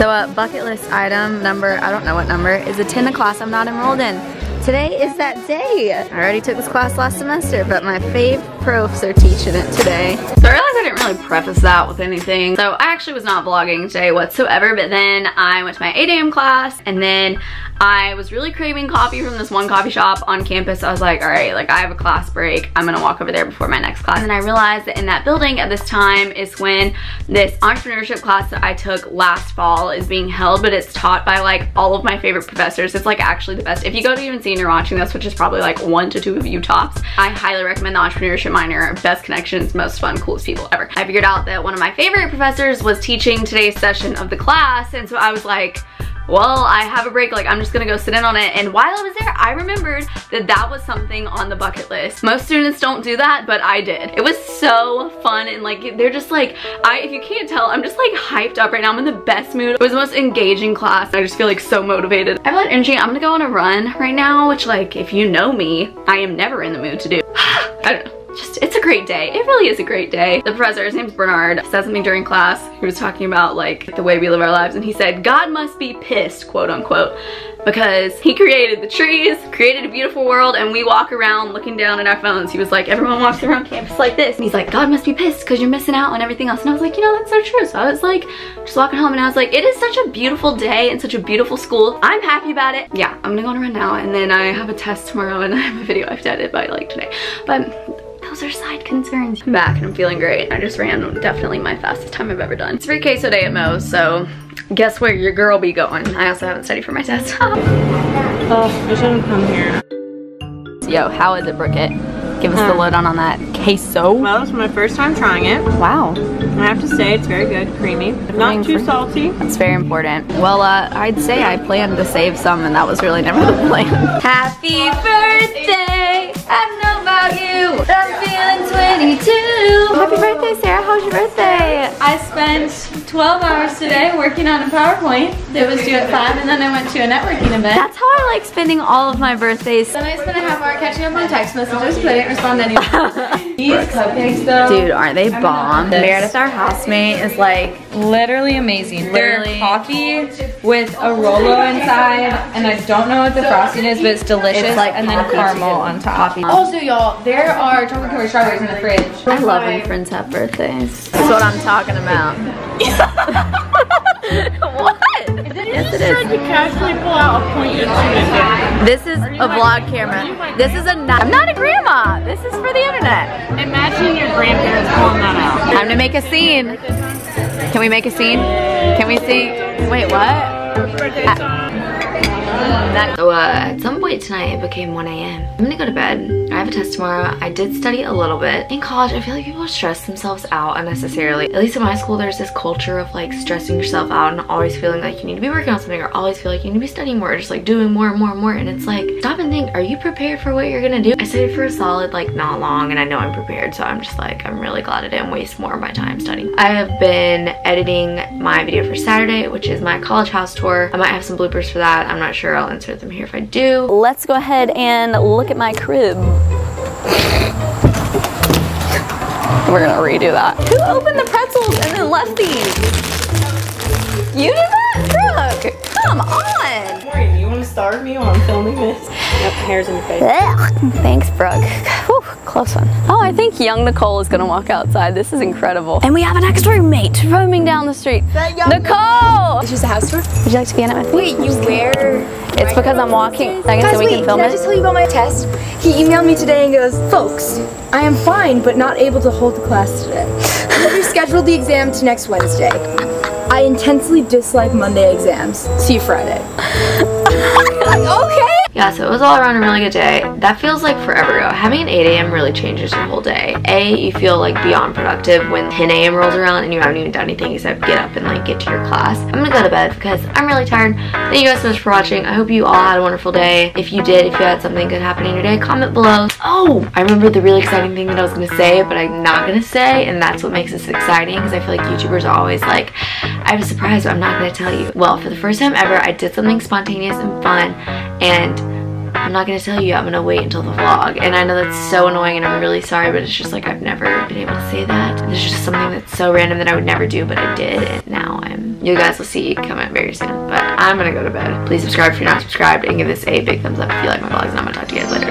So a uh, bucket list item number, I don't know what number, is attend a class I'm not enrolled in. Today is that day. I already took this class last semester, but my fave profs are teaching it today. So I didn't really preface that with anything. So I actually was not vlogging today whatsoever, but then I went to my 8 a.m. class and then I was really craving coffee from this one coffee shop on campus. I was like, all right, like I have a class break. I'm gonna walk over there before my next class. And then I realized that in that building at this time is when this entrepreneurship class that I took last fall is being held, but it's taught by like all of my favorite professors. It's like actually the best. If you go to UNC and you're watching this, which is probably like one to two of you tops, I highly recommend the entrepreneurship minor. Best connections, most fun, coolest people ever. I figured out that one of my favorite professors was teaching today's session of the class. And so I was like, well, I have a break, like I'm just gonna go sit in on it. And while I was there, I remembered that that was something on the bucket list. Most students don't do that, but I did. It was so fun and like, they're just like, I, if you can't tell, I'm just like hyped up right now. I'm in the best mood. It was the most engaging class. I just feel like so motivated. I have of energy. I'm gonna go on a run right now, which like, if you know me, I am never in the mood to do. I don't know just, it's a great day. It really is a great day. The professor, his name's Bernard, said something during class. He was talking about like the way we live our lives and he said, God must be pissed, quote unquote, because he created the trees, created a beautiful world, and we walk around looking down at our phones. He was like, everyone walks around campus like this. And he's like, God must be pissed because you're missing out on everything else. And I was like, you know, that's so true. So I was like, just walking home and I was like, it is such a beautiful day and such a beautiful school. I'm happy about it. Yeah, I'm gonna go on a run now and then I have a test tomorrow and I have a video I have to edit by like today. But those are side concerns. I'm back and I'm feeling great. I just ran definitely my fastest time I've ever done. It's free queso day at Moe's, so guess where your girl be going. I also haven't studied for my test. oh, I shouldn't come here. Yo, how is it, Brookett? Give us the lowdown on that queso. Well, it's my first time trying it. Wow. I have to say, it's very good, creamy. Not too salty. That's very important. Well, uh, I'd say I planned to save some and that was really never the plan. Happy birthday! Sarah. How's your birthday? I spent 12 hours today working on a PowerPoint that was due at 5 and then I went to a networking event. That's how I like spending all of my birthdays. Then I spent a half hour catching up on text messages, but I didn't respond to anyone. These cupcakes though. Dude, aren't they bomb? Meredith, our housemate, is like literally amazing. Literally. They're coffee with a Rolo inside and I don't know what the frosting is, but it's delicious. It's like and then caramel on top. Also, y'all, there are chocolate covered strawberries in the fridge. I love when friends have birthdays. That's what I'm talking about. What? Yes, it is. to casually pull out a point This is a vlog camera. This is a. I'm not a grandma. This is for the internet. Imagine your grandparents pulling that out. Time to make a scene. Can we make a scene? Can we see? Wait, what? So uh, at some point tonight it became 1 a.m. I'm gonna go to bed. I have a test tomorrow. I did study a little bit. In college, I feel like people stress themselves out unnecessarily. At least in my school, there's this culture of like stressing yourself out and always feeling like you need to be working on something or always feel like you need to be studying more, or just like doing more and more and more. And it's like, stop and think, are you prepared for what you're gonna do? I studied for a solid like not long and I know I'm prepared. So I'm just like, I'm really glad I didn't waste more of my time studying. I have been editing my video for Saturday, which is my college house tour. I might have some bloopers for that. I'm not sure. I'll insert them here if I do. Let's go ahead and look at my crib. We're gonna redo that. Who opened the pretzels and then left these? You did that? Brooke, come on. Morgan, you wanna starve me while I'm filming this? Yep, hair's in your face. Ugh. Thanks, Brooke. Whew, close one. Oh, I think young Nicole is gonna walk outside. This is incredible. And we have an next roommate roaming down the street. Nicole! Is this a house tour? Would you like to be in it with me? Wait, you wear... It's because I'm walking. Second, Guys, so we wait, can film can I it. just tell you about my test? He emailed me today and goes, Folks, I am fine, but not able to hold the class today. We scheduled the exam to next Wednesday. I intensely dislike Monday exams. See you Friday. okay. Yeah, so it was all around a really good day. That feels like forever ago. Having an 8 a.m. really changes your whole day. A, you feel like beyond productive when 10 a.m. rolls around and you haven't even done anything except get up and like get to your class. I'm gonna go to bed because I'm really tired. Thank you guys so much for watching. I hope you all had a wonderful day. If you did, if you had something good happen in your day, comment below. Oh, I remember the really exciting thing that I was gonna say, but I'm not gonna say, and that's what makes this exciting because I feel like YouTubers are always like, I have a surprise, but I'm not gonna tell you. Well, for the first time ever, I did something spontaneous and fun, and I'm not gonna tell you, I'm gonna wait until the vlog. And I know that's so annoying and I'm really sorry, but it's just like I've never been able to say that. It's just something that's so random that I would never do, but I did. And now I'm, you guys will see coming very soon. But I'm gonna go to bed. Please subscribe if you're not subscribed and give this a big thumbs up if you like my vlogs and I'm gonna talk to you guys later.